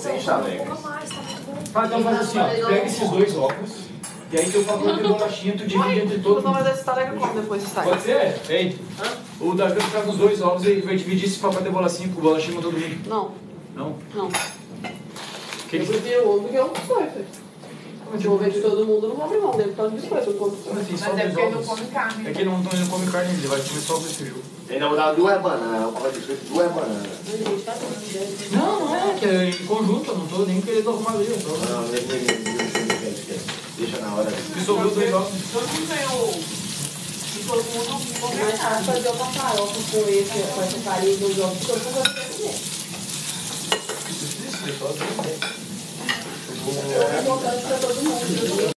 Sem chalecas. Tá, então faz assim, ó. Pega esses dois óculos. E aí teu pacote de bolachinha, tu divide entre todo Não, mas esse tarefa como depois você sai? Pode ser? Vem. O Davi vai ficar com os dois ovos e vai dividir esse pacote de bolachinha com bolachinha com todo mundo. Não, Não? não. Que Eu prefiro ovo do que o biscoito. Se eu vou ver de todo mundo, eu não vou abrir mão dele por causa do biscoito. Eu como Como assim? Mas é porque ele não come carne. É que ele não, ele não come carne, ele vai comer só o feijão. Ainda vou dar duas bananas, um pacote de biscoito, duas bananas. Tá. Não, não é, que é em conjunto, eu não tô nem querendo arrumar ali. eu tô- Não, não. Deixa na hora. Que sobrou dois ovos. Todo mundo ganhou. E todo mundo não come Mas carne. fazer uma farofa com esse, com essa farinha dos ovos, todo mundo vai. Isso, pra todo mundo.